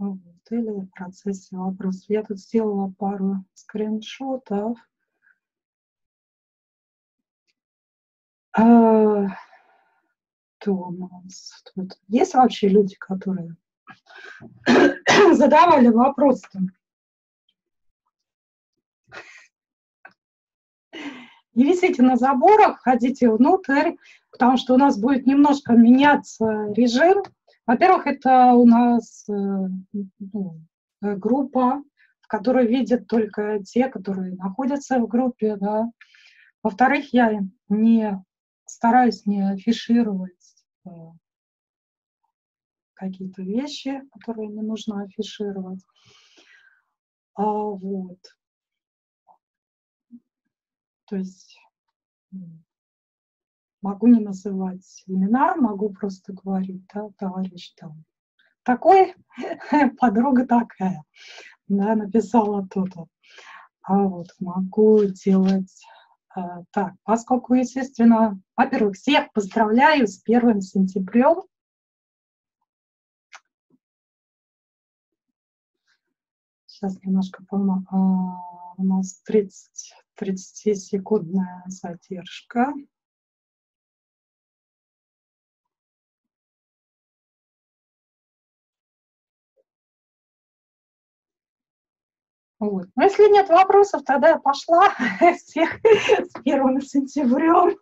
Вот, или в процессе вопросов. Я тут сделала пару скриншотов. А, Томас. Тут есть вообще люди, которые задавали вопросы? Не висите на заборах, ходите внутрь, потому что у нас будет немножко меняться режим. Во-первых, это у нас э, ну, группа, в которой видят только те, которые находятся в группе. Да. Во-вторых, я не стараюсь не афишировать э, какие-то вещи, которые не нужно афишировать. А, вот. То есть могу не называть имена, могу просто говорить, да, товарищ там такой, подруга такая, да, написала то-то. А вот могу делать а, так, поскольку, естественно, во-первых, всех поздравляю с первым сентябрем. Сейчас немножко, по а, у нас 30, 30-секундная задержка. Вот. Но если нет вопросов, тогда я пошла всех с 1 сентябрем.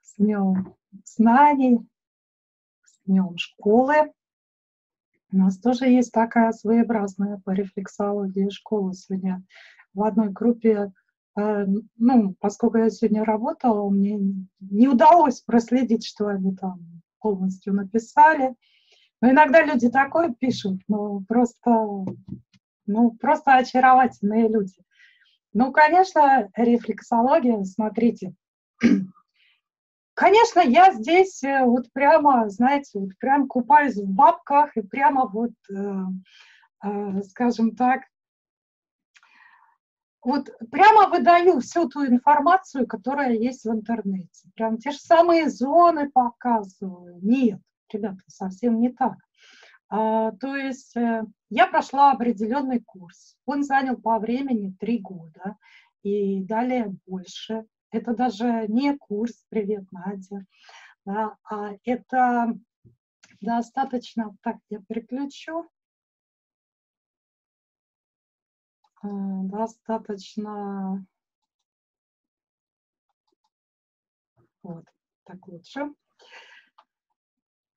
С днем знаний, с днем школы. У нас тоже есть такая своеобразная по рефлексологии школа сегодня. В одной группе, э, ну, поскольку я сегодня работала, мне не удалось проследить, что они там полностью написали. Но иногда люди такое пишут, ну, просто, ну, просто очаровательные люди. Ну, конечно, рефлексология, смотрите. Конечно, я здесь э, вот прямо, знаете, вот прям купаюсь в бабках и прямо вот, э, э, скажем так, вот прямо выдаю всю ту информацию, которая есть в интернете. Прям те же самые зоны показываю. Нет, ребята, совсем не так. А, то есть э, я прошла определенный курс. Он занял по времени три года и далее больше. Это даже не курс «Привет, Надя», да, а это достаточно... Так, я переключу. А, достаточно... Вот, так лучше.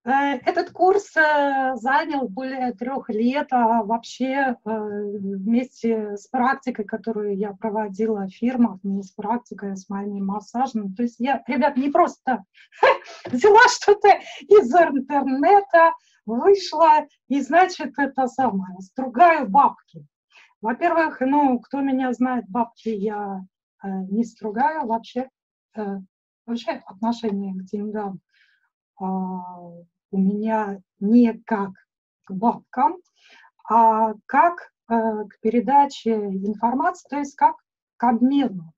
Э, этот курс э, занял более трех лет, а вообще э, вместе с практикой, которую я проводила в фирмах, не с практикой, а с моим массажем. То есть я, ребят, не просто взяла что-то из интернета, вышла и, значит, это самое, стругаю бабки. Во-первых, ну, кто меня знает, бабки я не стругаю вообще. Вообще отношение к деньгам а, у меня не как к бабкам, а как э, к передаче информации, то есть как к обмену.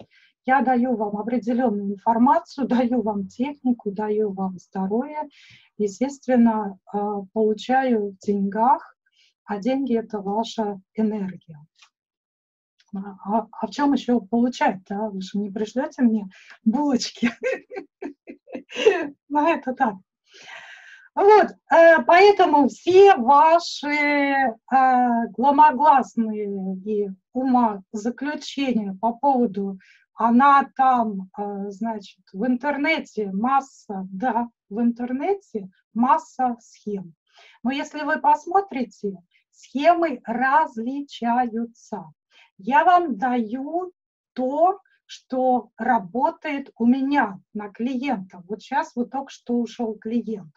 Я даю вам определенную информацию, даю вам технику, даю вам здоровье, естественно, э, получаю в деньгах, а деньги – это ваша энергия. А, а в чем еще получать? Да? Вы же не пришлете мне булочки. Ну, это так. Вот, э, поэтому все ваши э, громогласные и умозаключения по поводу она там, э, значит, в интернете масса, да, в интернете масса схем. Но если вы посмотрите, схемы различаются. Я вам даю то, что работает у меня на клиентах. Вот сейчас вот только что ушел клиент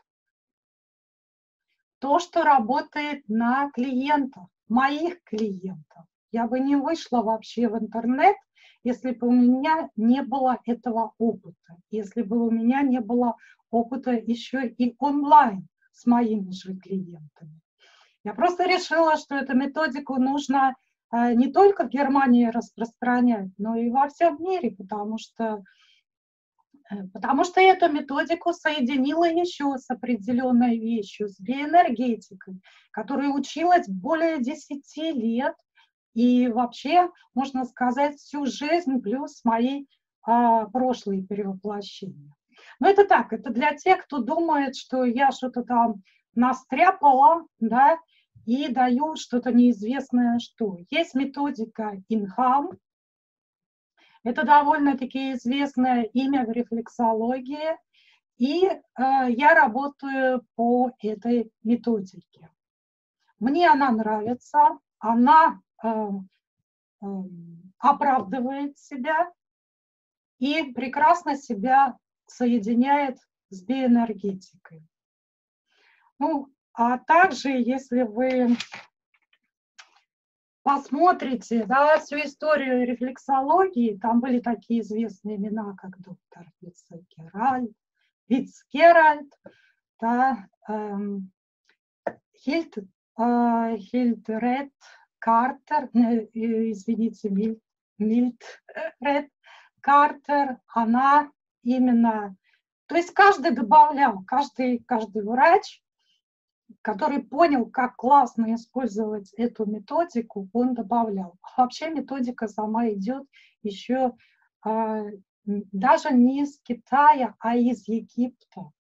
то, что работает на клиентах, моих клиентов. Я бы не вышла вообще в интернет, если бы у меня не было этого опыта, если бы у меня не было опыта еще и онлайн с моими же клиентами. Я просто решила, что эту методику нужно э, не только в Германии распространять, но и во всем мире, потому что потому что эту методику соединила еще с определенной вещью, с биоэнергетикой, которая училась более 10 лет и вообще, можно сказать, всю жизнь плюс мои а, прошлые перевоплощения. Но это так, это для тех, кто думает, что я что-то там настряпала, да, и даю что-то неизвестное что. Есть методика Инхам, это довольно-таки известное имя в рефлексологии, и э, я работаю по этой методике. Мне она нравится, она э, э, оправдывает себя и прекрасно себя соединяет с биоэнергетикой. Ну, а также, если вы посмотрите да, всю историю рефлексологии, там были такие известные имена, как доктор Вицгеральд, Вицгеральд, да, эм, Хильд, э, Хильдред Картер, э, извините, Мильд, Мильдред Картер, она именно, то есть каждый добавлял, каждый, каждый врач который понял, как классно использовать эту методику, он добавлял. Вообще методика сама идет еще а, даже не из Китая, а из Египта,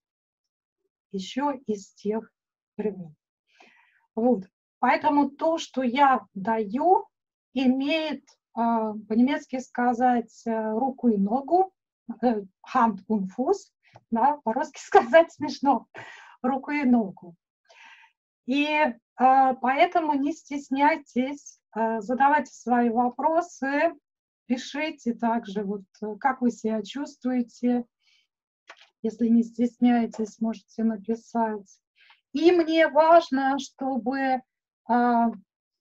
еще из тех времен. Вот. Поэтому то, что я даю, имеет, а, по-немецки сказать, э, руку и ногу, э, hand und Fuß, да, по-русски сказать смешно, руку и ногу. И э, поэтому не стесняйтесь, э, задавайте свои вопросы, пишите также, вот, э, как вы себя чувствуете. Если не стесняетесь, можете написать. И мне важно, чтобы э,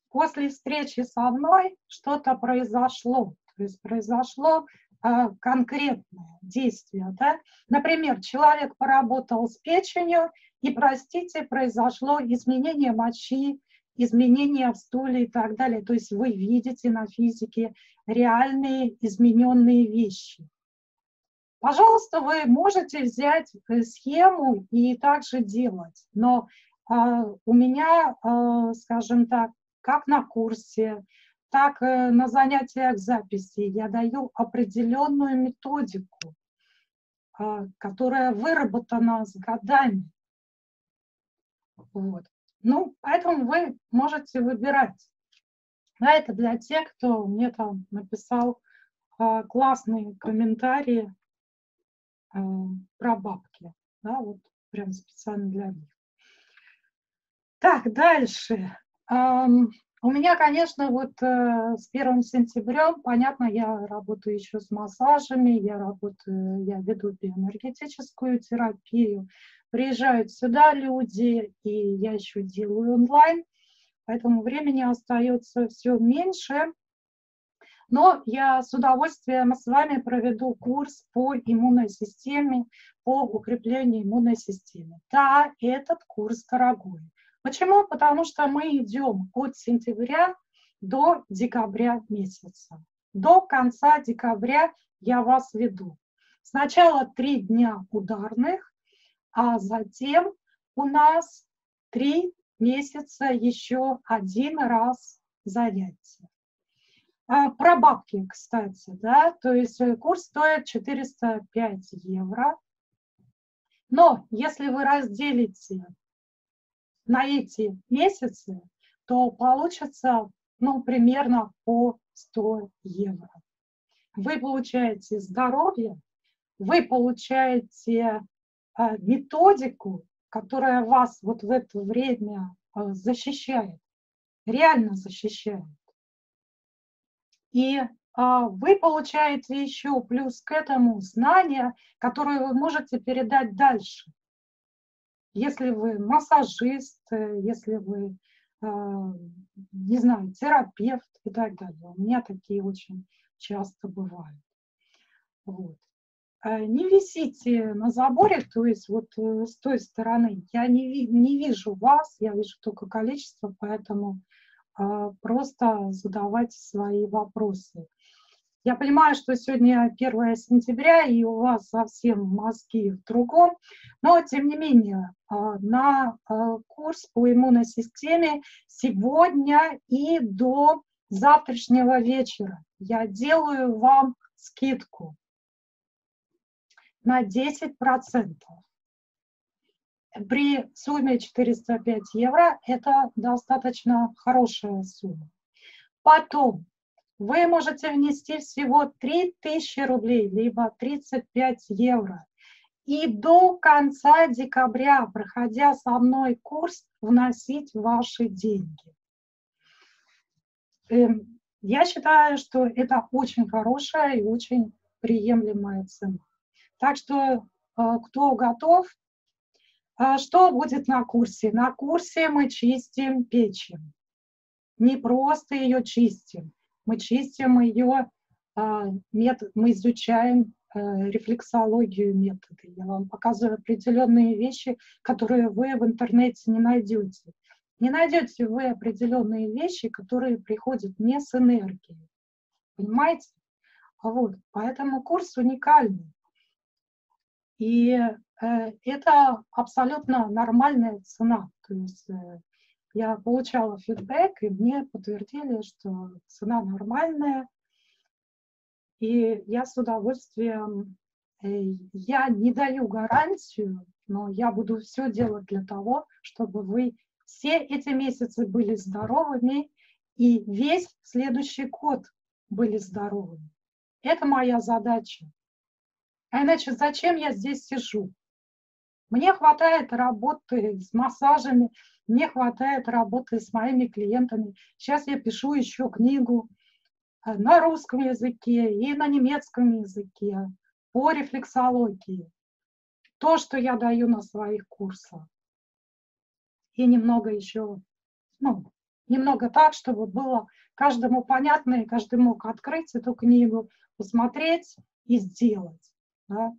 после встречи со мной что-то произошло. То есть произошло конкретное действие. Да? Например, человек поработал с печенью, и, простите, произошло изменение мочи, изменения в стуле и так далее. То есть вы видите на физике реальные измененные вещи. Пожалуйста, вы можете взять э, схему и также делать, но э, у меня, э, скажем так, как на курсе, так э, на занятиях записи я даю определенную методику, э, которая выработана с годами. Вот. Ну, поэтому вы можете выбирать. Да, это для тех, кто мне там написал э, классные комментарии э, про бабки. Да, вот прям специально для них. Так, дальше. Um, у меня, конечно, вот э, с 1 сентября, понятно, я работаю еще с массажами, я работаю, я веду биоэнергетическую терапию, приезжают сюда люди, и я еще делаю онлайн, поэтому времени остается все меньше. Но я с удовольствием с вами проведу курс по иммунной системе, по укреплению иммунной системы. Да, этот курс дорогой. Почему? Потому что мы идем от сентября до декабря месяца. До конца декабря я вас веду. Сначала три дня ударных, а затем у нас три месяца еще один раз занятия. А, про бабки, кстати, да, то есть э, курс стоит 405 евро. Но если вы разделите на эти месяцы, то получится, ну, примерно по 100 евро. Вы получаете здоровье, вы получаете методику, которая вас вот в это время а, защищает, реально защищает. И а, вы получаете еще плюс к этому знания, которые вы можете передать дальше. Если вы массажист, если вы, не знаю, терапевт и так далее. У меня такие очень часто бывают. Вот. Э, не висите на заборе, то есть вот э, с той стороны. Я не, не вижу вас, я вижу только количество, поэтому а, просто задавайте свои вопросы. Я понимаю, что сегодня 1 сентября, и у вас совсем мозги в другом, но тем не менее на курс по иммунной системе сегодня и до завтрашнего вечера я делаю вам скидку на 10%. При сумме 405 евро это достаточно хорошая сумма. Потом вы можете внести всего 3000 рублей, либо 35 евро. И до конца декабря, проходя со мной курс, вносить ваши деньги. Эм, я считаю, что это очень хорошая и очень приемлемая цена. Так что, э, кто готов, э, что будет на курсе? На курсе мы чистим печень. Не просто ее чистим, мы чистим ее, а, метод, мы изучаем э, рефлексологию методы. Я вам показываю определенные вещи, которые вы в интернете не найдете. Не найдете вы определенные вещи, которые приходят не с энергией. Понимаете? Вот. Поэтому курс уникальный. И э, это абсолютно нормальная цена. То есть э, я получала фидбэк, и мне подтвердили, что цена нормальная. И я с удовольствием, э, я не даю гарантию, но я буду все делать для того, чтобы вы все эти месяцы были здоровыми и весь следующий год были здоровыми. Это моя задача. А иначе зачем я здесь сижу? Мне хватает работы с массажами, мне хватает работы с моими клиентами. Сейчас я пишу еще книгу э, на русском языке и на немецком языке по рефлексологии. То, что я даю на своих курсах. И немного еще, ну, немного так, чтобы было каждому понятно, и каждый мог открыть эту книгу, посмотреть и сделать. Да?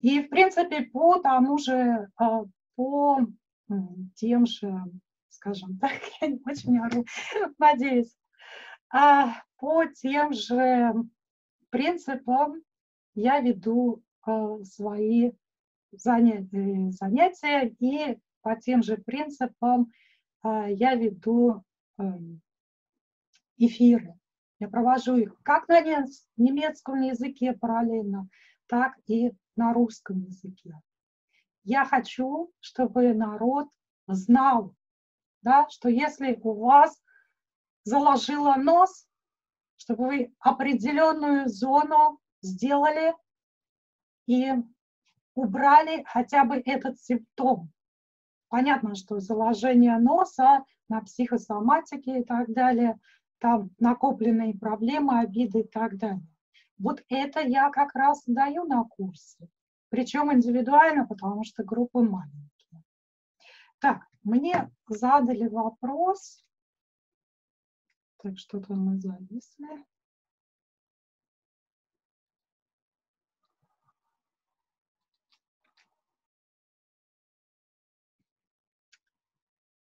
И, в принципе, по тому же, а, по тем же, скажем так, я не очень ору, надеюсь, а по тем же принципам я веду а, свои занятия, занятия и по тем же принципам я веду эфиры. Я провожу их как на немецком языке параллельно, так и на русском языке. Я хочу, чтобы народ знал, да, что если у вас заложило нос, чтобы вы определенную зону сделали и убрали хотя бы этот симптом. Понятно, что заложение носа на психосоматике и так далее, там накопленные проблемы, обиды и так далее. Вот это я как раз даю на курсе. Причем индивидуально, потому что группы маленькие. Так, мне задали вопрос. Так, что-то мы зависли.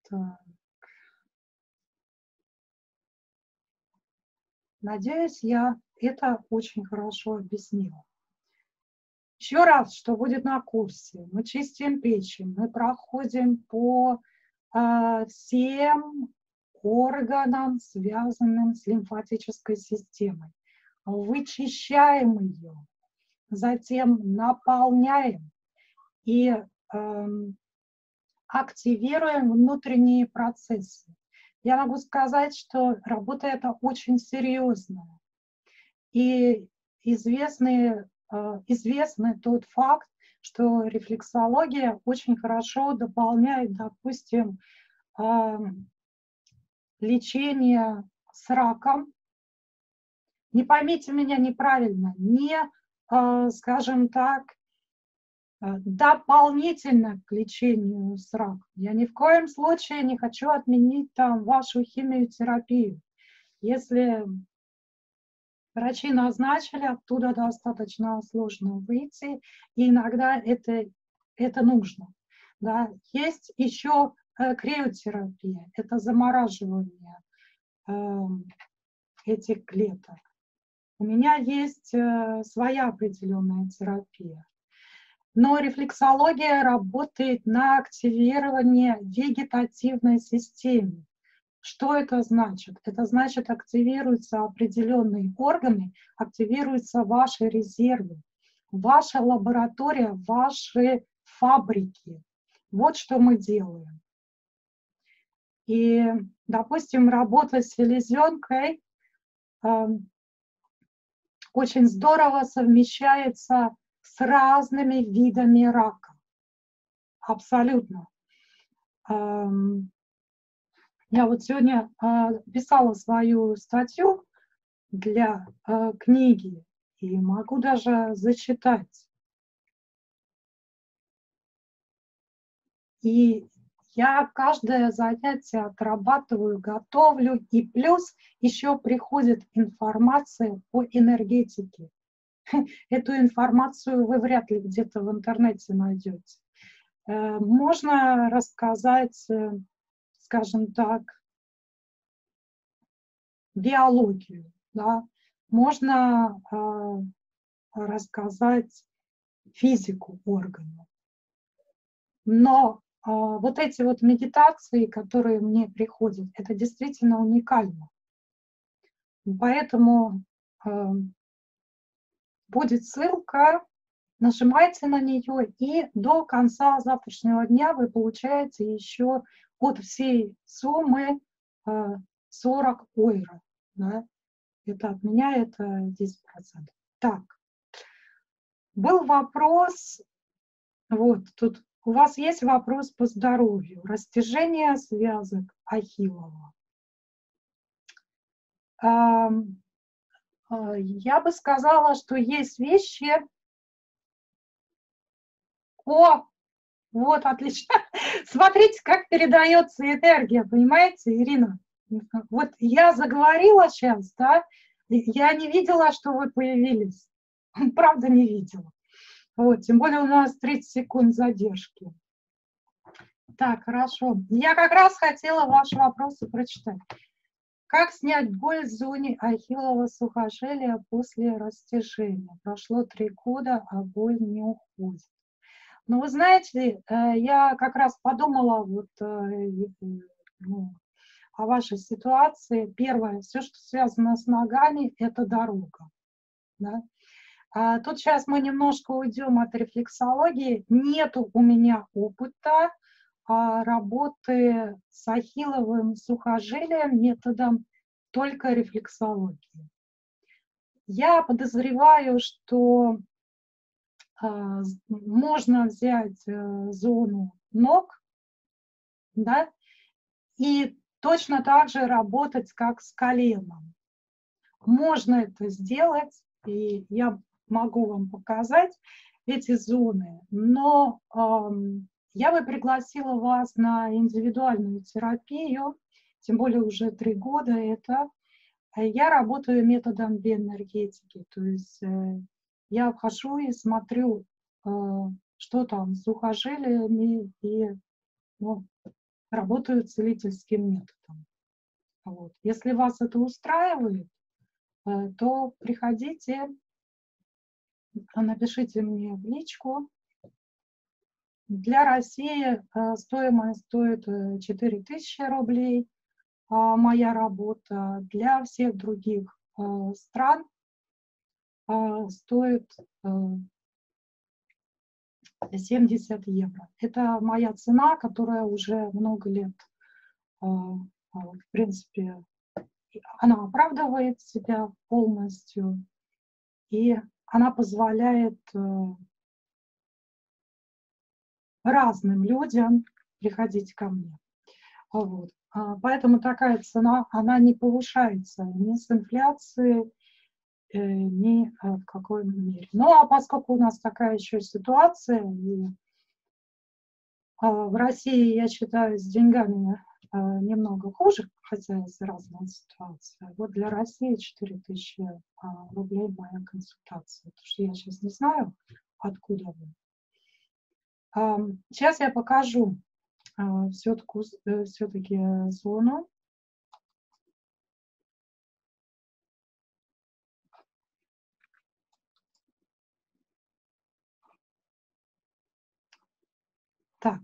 Так. Надеюсь, я это очень хорошо объяснила. Еще раз, что будет на курсе. Мы чистим печень, мы проходим по э, всем органам, связанным с лимфатической системой. Вычищаем ее, затем наполняем и э, активируем внутренние процессы. Я могу сказать, что работа эта очень серьезная. И известный, э, известный тот факт, что рефлексология очень хорошо дополняет, допустим, лечение с раком. Не поймите меня неправильно, не, э, скажем так, Э, дополнительно к лечению с раком. Я ни в коем случае не хочу отменить там вашу химиотерапию. Если врачи назначили, оттуда достаточно сложно выйти, и иногда это, это нужно. Да. Есть еще э, криотерапия, это замораживание э, этих клеток. У меня есть э, своя определенная терапия. Но рефлексология работает на активирование вегетативной системы. Что это значит? Это значит, активируются определенные органы, активируются ваши резервы, ваша лаборатория, ваши фабрики. Вот что мы делаем. И, допустим, работа с селезенкой э, очень здорово совмещается с разными видами рака. Абсолютно. Эм, я вот сегодня э, писала свою статью для э, книги и могу даже зачитать. И я каждое занятие отрабатываю, готовлю, и плюс еще приходит информация по энергетике. Эту информацию вы вряд ли где-то в интернете найдете. Э, можно рассказать, э, скажем так, биологию, да? можно э, рассказать физику органов. Но э, вот эти вот медитации, которые мне приходят, это действительно уникально. Поэтому э, будет ссылка, нажимайте на нее, и до конца завтрашнего дня вы получаете еще от всей суммы 40 ойра. Да? Это от меня это 10%. Так, был вопрос, вот тут у вас есть вопрос по здоровью, растяжение связок Ахиллова. А, я бы сказала, что есть вещи... О, вот, отлично. Смотрите, как передается энергия, понимаете, Ирина? Вот я заговорила сейчас, да, я не видела, что вы появились. Правда, не видела. Вот, тем более у нас 30 секунд задержки. Так, хорошо. Я как раз хотела ваши вопросы прочитать. Как снять боль в зоне ахиллова сухожилия после растяжения? Прошло три года, а боль не уходит. Ну, вы знаете, э, я как раз подумала вот э, ну, о вашей ситуации. Первое, все, что связано с ногами, это дорога. Да? А тут сейчас мы немножко уйдем от рефлексологии. Нету у меня опыта а, работы с ахилловым сухожилием методом только рефлексологии. Я подозреваю, что можно взять а, зону ног, да, и точно так же работать, как с коленом. Можно это сделать, и я могу вам показать эти зоны, но эм, я бы пригласила вас на индивидуальную терапию, тем более уже три года это. Я работаю методом биоэнергетики, то есть э, я обхожу и смотрю, э, что там с сухожилиями, и ну, работаю целительским методом. Вот. Если вас это устраивает, э, то приходите, напишите мне в личку, для России э, стоимость стоит 4000 э, рублей, а моя работа. Для всех других стран стоит 70 евро. Это моя цена, которая уже много лет, в принципе, она оправдывает себя полностью, и она позволяет разным людям приходить ко мне. Вот. А, поэтому такая цена, она не повышается ни с инфляцией, ни э, в какой мере. Ну а поскольку у нас такая еще ситуация, и а, в России, я считаю, с деньгами а, немного хуже, хотя есть разная ситуация. Вот для России 4000 рублей моя консультация. Потому что я сейчас не знаю, откуда вы. Сейчас я покажу все-таки э, зону. Так.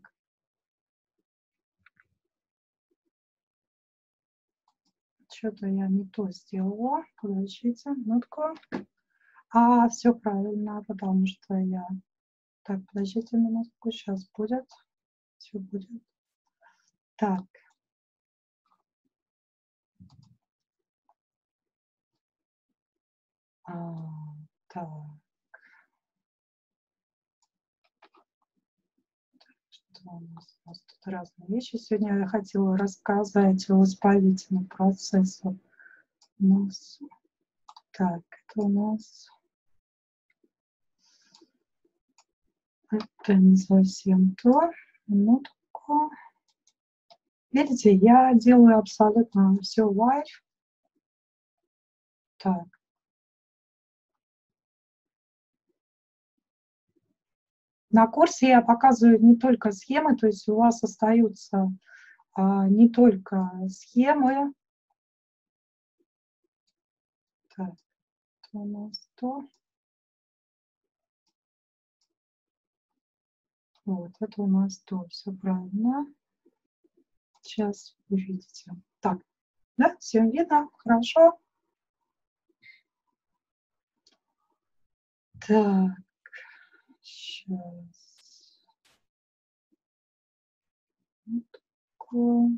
Что-то я не то сделала. Подождите минутку. А, все правильно, потому что я... Так, подождите минутку, сейчас будет. Все будет. Так. А, так. Что у нас? у нас тут разные вещи. Сегодня я хотела рассказать о воспалительном процессе. У нас... Так, это у нас... Это не совсем то. Минутку. Видите, я делаю абсолютно все live. Так. На курсе я показываю не только схемы, то есть у вас остаются а, не только схемы. Так, у нас то. Вот, это у нас то, все правильно. Сейчас увидите. Так, да, всем видно, хорошо. Так, сейчас. Вот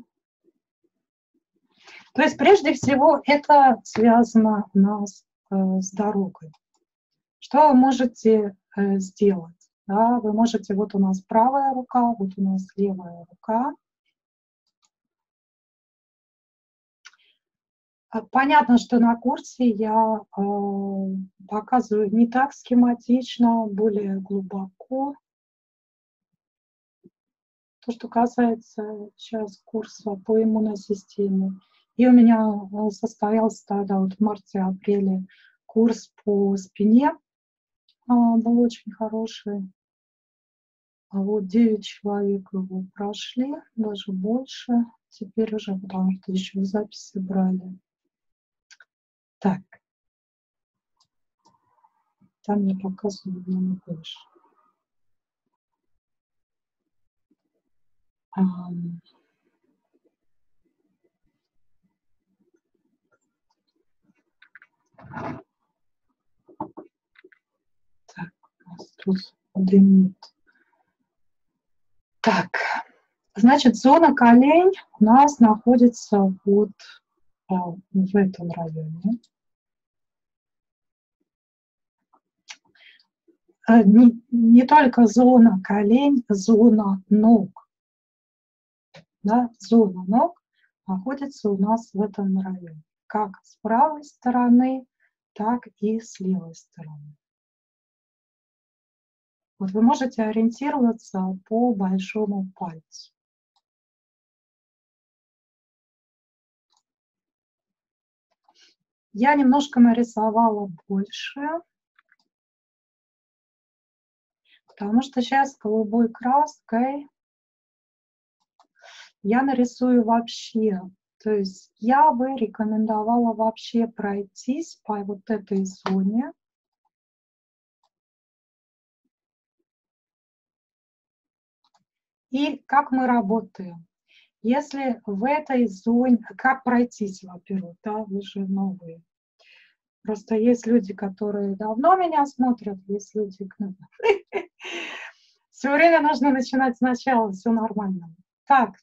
То есть прежде всего это связано у нас э, с дорогой. Что вы можете э, сделать? Да, вы можете, вот у нас правая рука, вот у нас левая рука. Понятно, что на курсе я э, показываю не так схематично, более глубоко. То, что касается сейчас курса по иммунной системе. И у меня э, состоялся тогда вот в марте-апреле курс по спине, э, был очень хороший. А вот 9 человек его прошли, даже больше. Теперь уже, потому что еще записи брали. Так. Там я показываю намного больше. Um, так, у нас тут дымит. Так, значит, зона колень у нас находится вот в этом районе. А, не, не только зона колень, зона ног. Да, зона ног находится у нас в этом районе. Как с правой стороны, так и с левой стороны. Вот вы можете ориентироваться по большому пальцу. Я немножко нарисовала больше, потому что сейчас голубой краской я нарисую вообще. То есть я бы рекомендовала вообще пройтись по вот этой зоне И как мы работаем? Если в этой зоне, как пройтись, во-первых, да, вы же новые. Просто есть люди, которые давно меня смотрят, есть люди, все время нужно начинать сначала, все нормально. Так,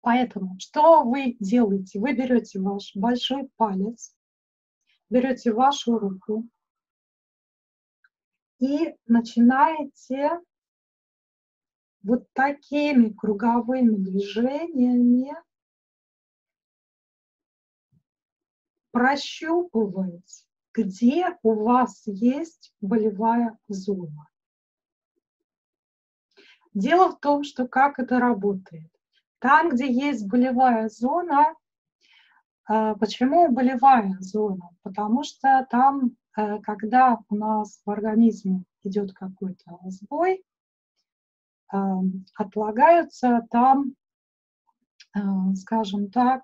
поэтому что вы делаете? Вы берете ваш большой палец, берете вашу руку и начинаете вот такими круговыми движениями прощупывать, где у вас есть болевая зона. Дело в том, что как это работает. Там, где есть болевая зона, э, почему болевая зона? Потому что там, э, когда у нас в организме идет какой-то сбой, отлагаются там, а, скажем так,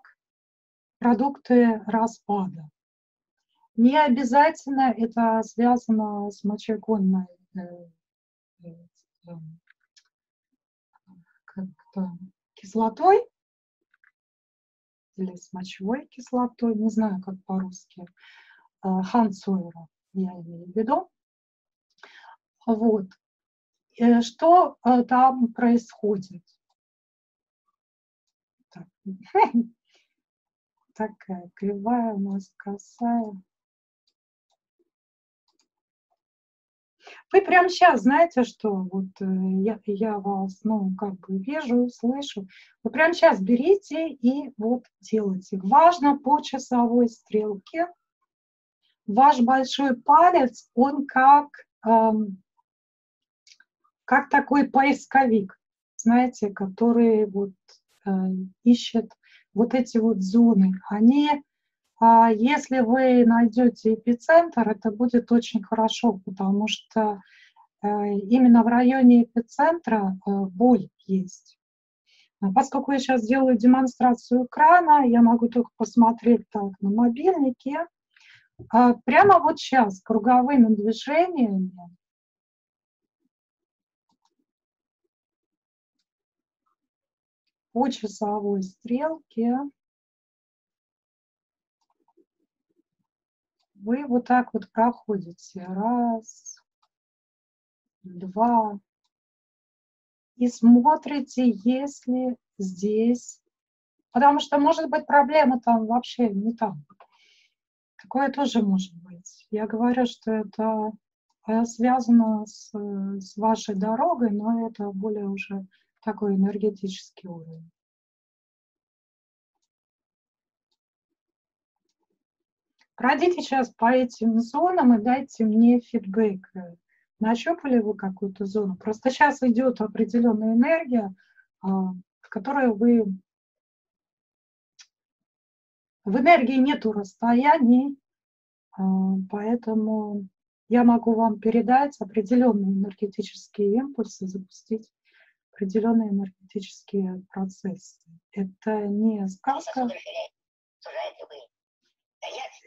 продукты распада. Не обязательно это связано с мочегонной э, э, кислотой или с мочевой кислотой, не знаю, как по-русски, э, Хансуэра я имею в виду. Вот. И что э, там происходит? Так. Такая кривая у нас косая. Вы прямо сейчас знаете, что вот э, я, я вас, ну, как бы вижу, слышу. Вы прямо сейчас берите и вот делайте. Важно по часовой стрелке. Ваш большой палец, он как, эм, как такой поисковик, знаете, который вот э, ищет вот эти вот зоны. Они а если вы найдете эпицентр, это будет очень хорошо, потому что э, именно в районе эпицентра э, боль есть. А поскольку я сейчас делаю демонстрацию экрана, я могу только посмотреть так на мобильнике. А прямо вот сейчас круговыми движениями по часовой стрелке вы вот так вот проходите. Раз, два. И смотрите, если здесь... Потому что, может быть, проблема там вообще не там. Такое тоже может быть. Я говорю, что это э, связано с, с вашей дорогой, но это более уже такой энергетический уровень. Пройдите сейчас по этим зонам и дайте мне фидбэк. Нащупали вы какую-то зону? Просто сейчас идет определенная энергия, а, в которой вы... В энергии нету расстояний, а, поэтому я могу вам передать определенные энергетические импульсы, запустить определенные энергетические процессы. Это не сказка.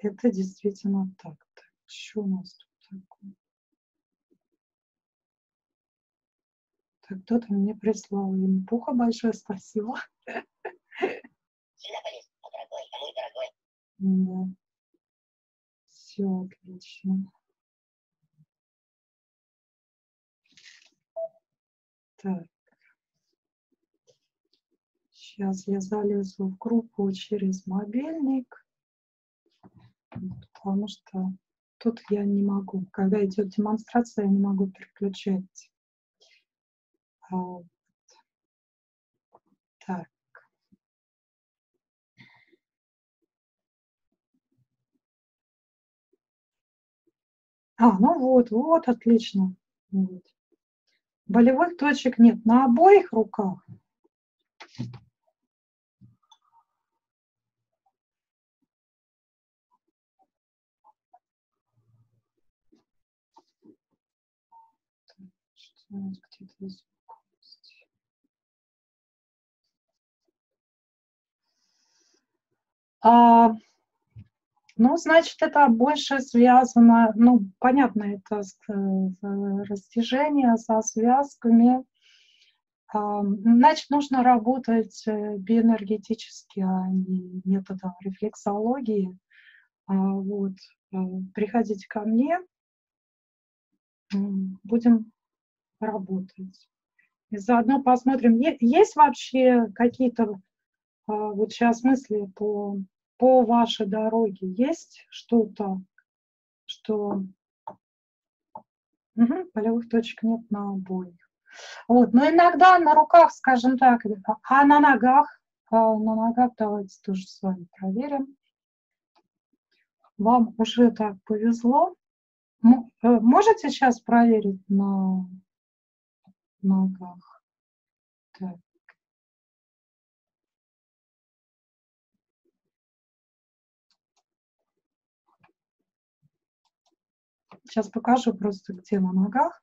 Это действительно так. так что у нас тут такое? Так, кто-то мне прислал ему пуха большое спасибо. Да. Все отлично. Так. Сейчас я залезу в группу через мобильник потому что тут я не могу, когда идет демонстрация, я не могу переключать. А, так. А, ну вот, вот, отлично. Вот. Болевых точек нет на обоих руках. Где-то А, ну, значит, это больше связано, ну, понятно, это с, растяжение со связками. А, значит, нужно работать э, биоэнергетически, а не методом рефлексологии. А, вот. Э, приходите ко мне, будем работать. И заодно посмотрим, есть вообще какие-то а, вот сейчас мысли по, по вашей дороге, есть что-то, что угу, полевых точек нет на обоих. Вот, но иногда на руках, скажем так, а на ногах, а на ногах давайте тоже с вами проверим. Вам уже так повезло. Э, можете сейчас проверить на ногах. Так. Сейчас покажу просто, где на ногах.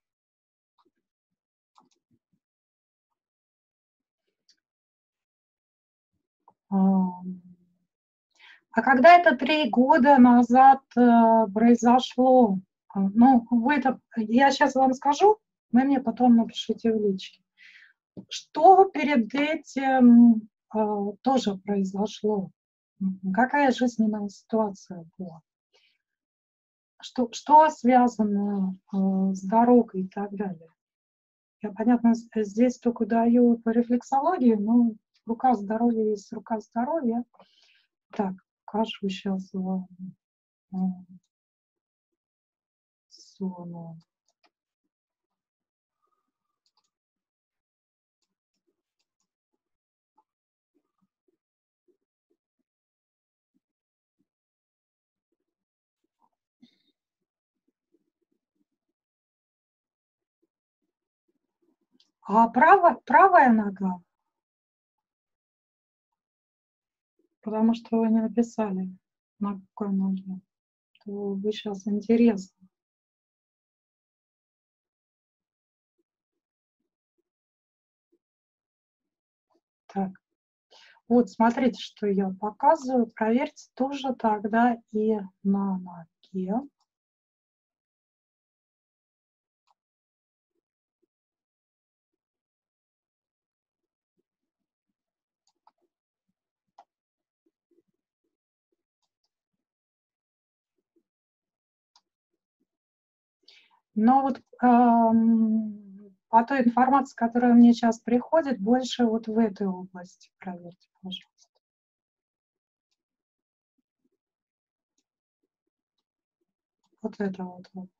А когда это три года назад э, произошло, ну, вы это, я сейчас вам скажу, вы мне потом напишите в личке. что перед этим э, тоже произошло? Какая жизненная ситуация была? Что, что связано э, с дорогой и так далее? Я, понятно, здесь только даю по рефлексологии, но рука здоровья есть рука здоровья. Так, покажу сейчас вам зону. А правая, правая нога? Потому что вы не написали, на какой ноге. То вы сейчас интересно. Так. Вот, смотрите, что я показываю. Проверьте тоже тогда и на ноге. Но вот эм, по той информации, которая мне сейчас приходит, больше вот в этой области проверьте, пожалуйста. Вот это вот область.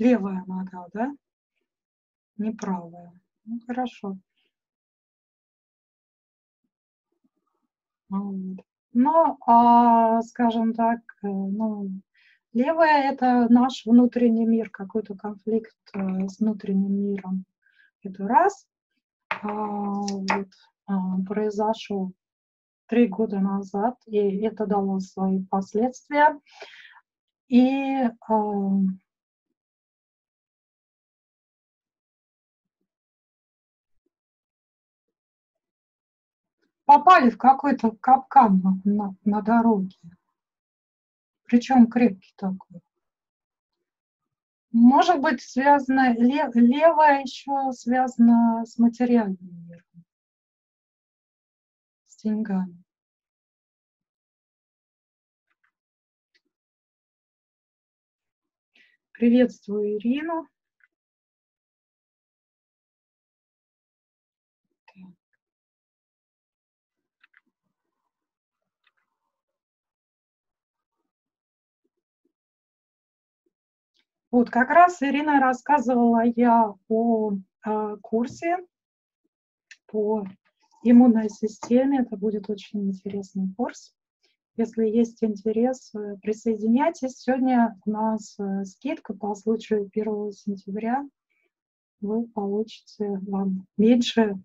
Левая нога, да? Не правая. Ну, хорошо. Вот. Но, а, скажем так, э, ну, левая – это наш внутренний мир, какой-то конфликт э, с внутренним миром. Это раз. А, вот, а, произошел три года назад, и это дало свои последствия. И попали в какой-то капкан на, на, на дороге. Причем крепкий такой. Может быть, связано, лев, левое еще связано с материальным миром, с деньгами. Приветствую Ирину. Вот как раз Ирина рассказывала я о э, курсе по иммунной системе. Это будет очень интересный курс. Если есть интерес, э, присоединяйтесь. Сегодня у нас э, скидка по случаю 1 сентября. Вы получите, вам меньше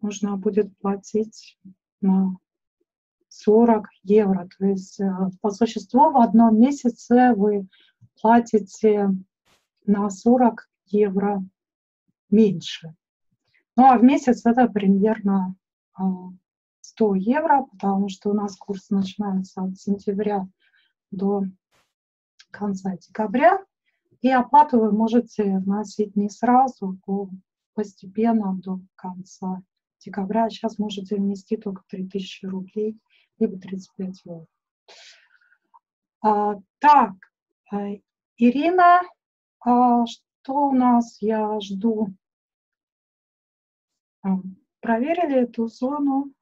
нужно будет платить на 40 евро. То есть э, по существу в одном месяце вы платите на 40 евро меньше. Ну а в месяц это примерно 100 а, евро, потому что у нас курс начинается от сентября до конца декабря. И оплату вы можете вносить не сразу, а постепенно до конца декабря. Сейчас можете внести только 3000 рублей, либо 35 евро. А, так, Ирина, а что у нас? Я жду. А, проверили эту зону.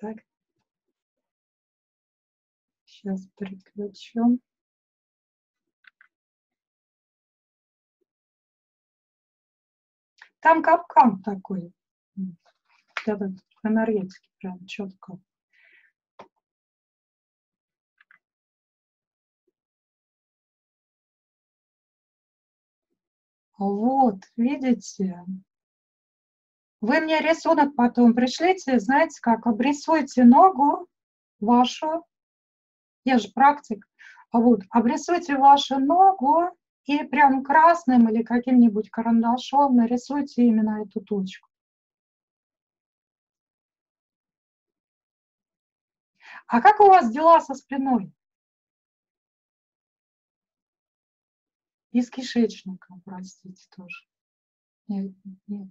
Так. Сейчас переключу. Там капкан такой этот энергетики прям четко. Вот, видите? Вы мне рисунок потом пришлите, знаете как, обрисуйте ногу вашу я же практик. Вот, обрисуйте вашу ногу и прям красным или каким-нибудь карандашом нарисуйте именно эту точку. А как у вас дела со спиной? И с кишечником, простите, тоже. Нет, нет.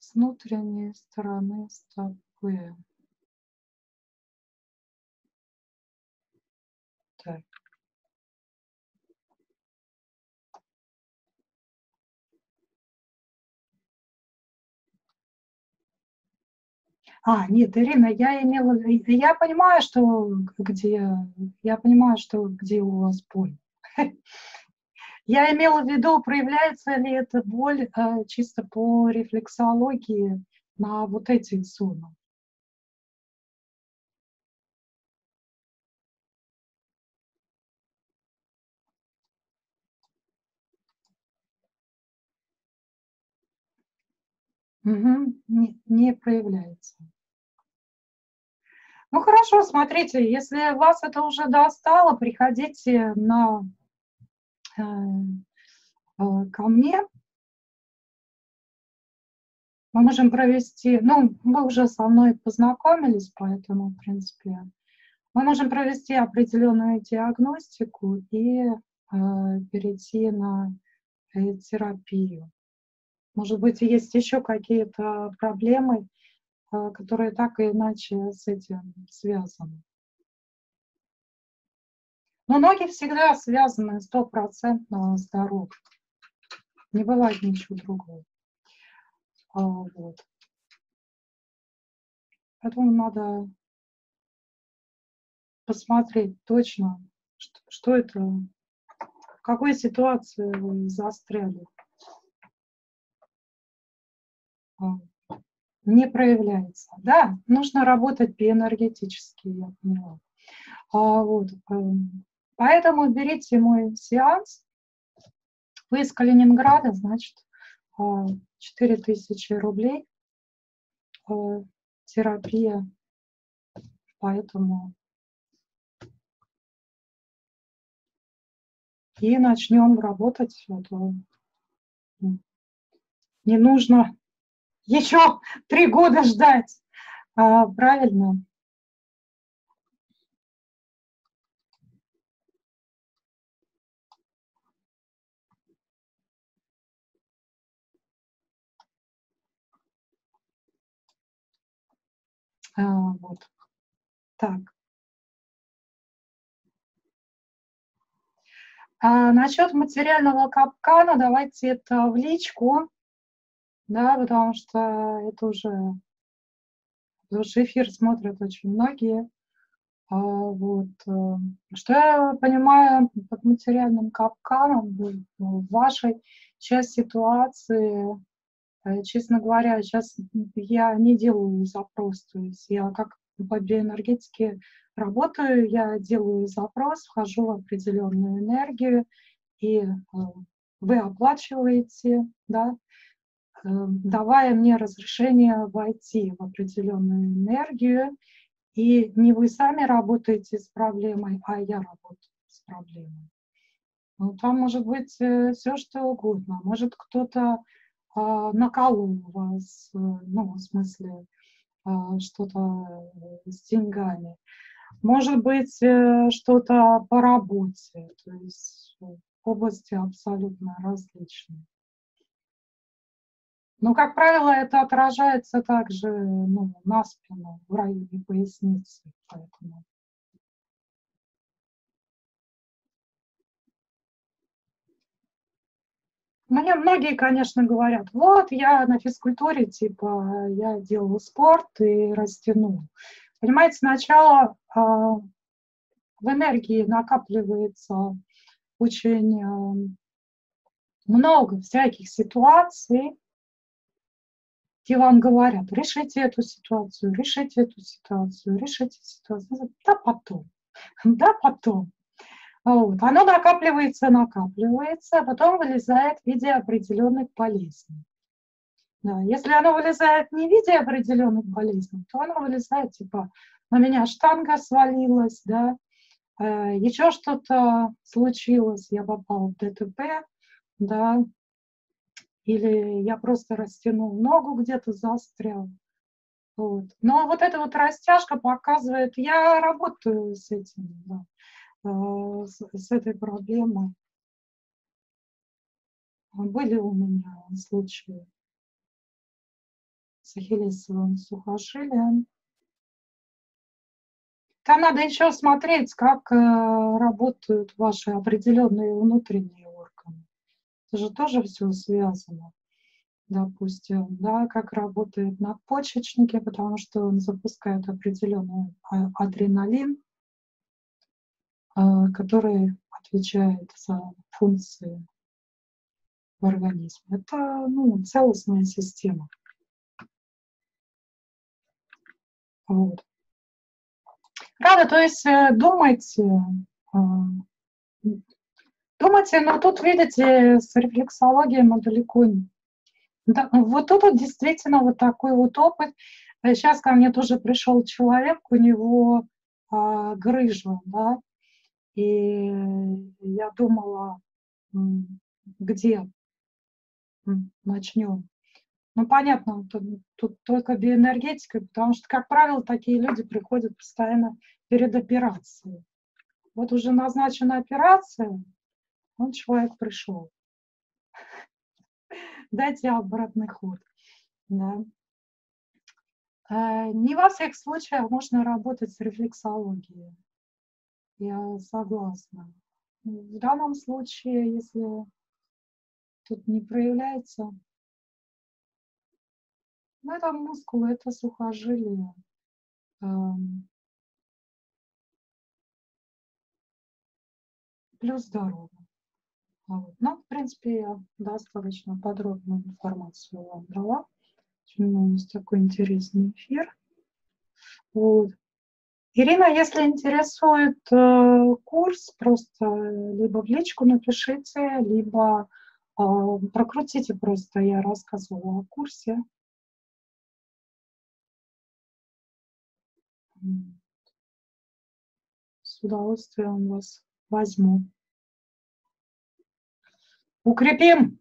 С внутренней стороны стопы. Так. А, нет, Ирина, я имела, я понимаю, что где, я понимаю, что где у вас боль. Я имела в виду, проявляется ли эта боль э, чисто по рефлексологии на вот этих зонах. Угу, не, не проявляется. Ну хорошо, смотрите, если вас это уже достало, приходите на, э, э, ко мне. Мы можем провести, ну, вы уже со мной познакомились, поэтому, в принципе, мы можем провести определенную диагностику и э, перейти на э, терапию. Может быть, есть еще какие-то проблемы, а, которые так и иначе с этим связаны. Но ноги всегда связаны стопроцентно здоров. Не бывает ничего другого. А, вот. Поэтому надо посмотреть точно, что, что это, в какой ситуации вы застряли. Не проявляется. Да, нужно работать биоэнергетически, я поняла. А, вот, эм, поэтому берите мой сеанс. Вы из Калининграда, значит, 4000 а, рублей а, терапия. Поэтому и начнем работать. Не нужно еще три года ждать. А, правильно? А, вот. Так. А, насчет материального капкана, давайте это в личку да, потому что это уже, потому что эфир смотрят очень многие. А, вот. Э, что я понимаю под материальным капканом в вашей часть ситуации, э, честно говоря, сейчас я не делаю запрос, то есть я как по биоэнергетике работаю, я делаю запрос, вхожу в определенную энергию, и э, вы оплачиваете, да, давая мне разрешение войти в определенную энергию, и не вы сами работаете с проблемой, а я работаю с проблемой. Ну, там может быть э, все, что угодно. Может, кто-то э, наколол вас, э, ну, в смысле, э, что-то э, с деньгами. Может быть, э, что-то по работе. То есть области абсолютно различные. Но, как правило, это отражается также ну, на спину, в районе поясницы. Поэтому. Мне многие, конечно, говорят, вот я на физкультуре, типа, я делаю спорт и растянул. Понимаете, сначала э, в энергии накапливается очень э, много всяких ситуаций, где вам говорят, решите эту ситуацию, решите эту ситуацию, решите ситуацию. Да потом, да потом. Вот. Оно накапливается, накапливается, а потом вылезает в виде определенных болезней. Да, если оно вылезает не в виде определенных болезней, то оно вылезает типа на меня штанга свалилась, да, э, еще что-то случилось, я попал в ДТП, да, или я просто растянул ногу, где-то застрял. Вот. Но вот эта вот растяжка показывает, я работаю с этим, да, э, с, с этой проблемой. Были у меня случаи с ахиллесовым сухожилием. Там надо еще смотреть, как э, работают ваши определенные внутренние. Это же тоже все связано. Допустим, да, как работает надпочечники, потому что он запускает определенный а, адреналин, э, который отвечает за функции в организме. Это ну, целостная система. Вот. Правда, то есть э, думайте, э, думайте, но тут, видите, с рефлексологией мы далеко не. Да, вот тут вот действительно вот такой вот опыт. Сейчас ко мне тоже пришел человек, у него а, грыжа, да, и я думала, где начнем. Ну, понятно, тут, тут только биоэнергетика, потому что, как правило, такие люди приходят постоянно перед операцией. Вот уже назначена операция, он человек пришел. Дайте обратный ход. Да. Э, не во всех случаях можно работать с рефлексологией. Я согласна. В данном случае, если тут не проявляется ну, это мускулы, это сухожилия. Плюс здоровье. А вот. Ну, в принципе, я достаточно подробную информацию вам дала. Почему у нас такой интересный эфир. Вот. Ирина, если интересует э, курс, просто либо в личку напишите, либо э, прокрутите просто, я рассказывала о курсе. С удовольствием вас возьму. Укрепим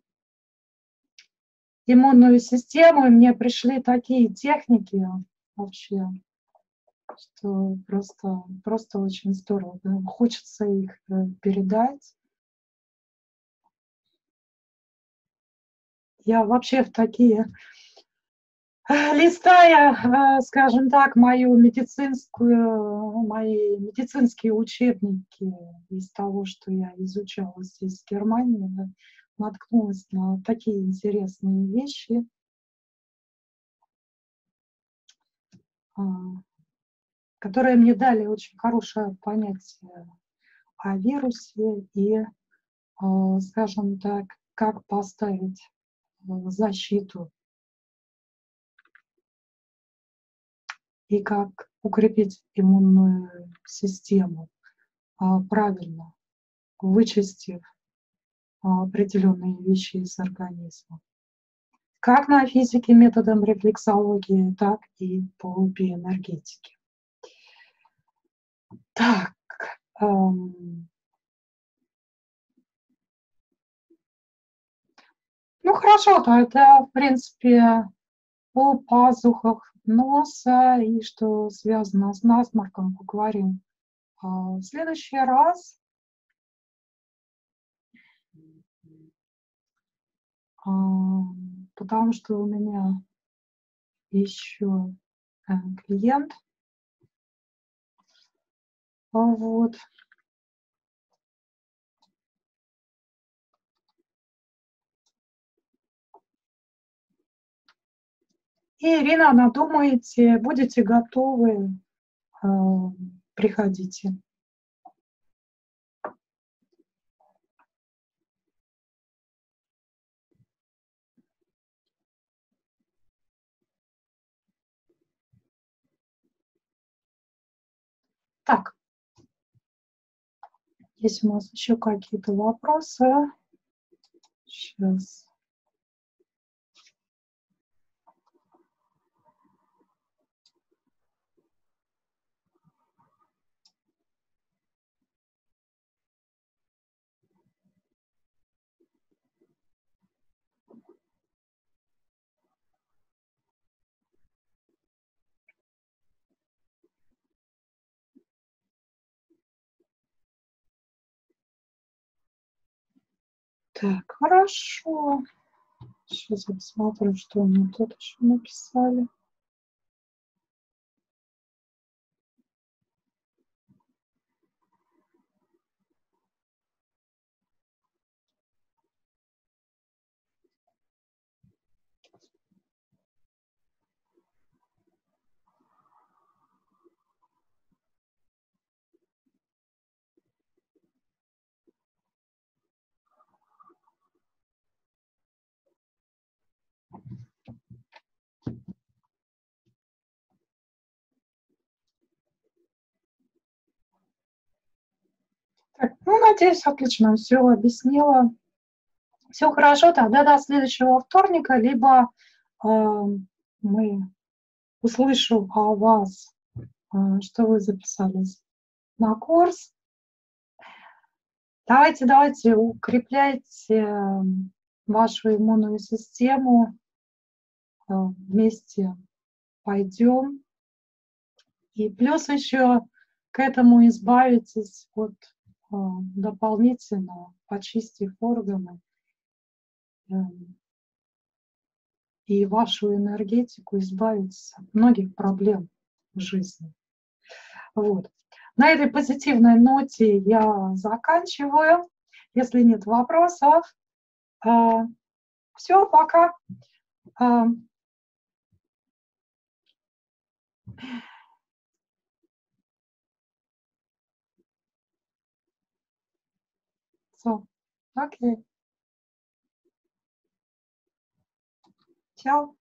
иммунную систему, и мне пришли такие техники вообще, что просто, просто очень здорово. Хочется их э, передать. Я вообще в такие листая, э, скажем так, мою медицинскую, мои медицинские учебники из того, что я изучала здесь в Германии, да, наткнулась на такие интересные вещи. А, которые мне дали очень хорошее понятие о вирусе и, а, скажем так, как поставить э, защиту и как укрепить иммунную систему а, правильно, вычистив а, определенные вещи из организма. Как на физике методом рефлексологии, так и по биоэнергетике. Так, эм, ну хорошо, тогда, в принципе, о пазухах носа и что связано с насморком, поговорим а, в следующий раз. А, потому что у меня еще э, клиент. Вот. И, Ирина, надумаете, будете готовы, э, приходите. Так. Есть у нас еще какие-то вопросы? Сейчас. Так, хорошо. Сейчас я посмотрю, что мне тут еще написали. Так, ну, надеюсь, отлично все объяснила. Все хорошо, тогда до следующего вторника, либо э, мы услышу о вас, э, что вы записались на курс. Давайте, давайте, укрепляйте вашу иммунную систему. Э, вместе пойдем. И плюс еще к этому избавитесь от дополнительно почистив органы эм, и вашу энергетику избавиться от многих проблем в жизни. Вот. На этой позитивной ноте я заканчиваю. Если нет вопросов, а, все, пока. So, okay. Ciao.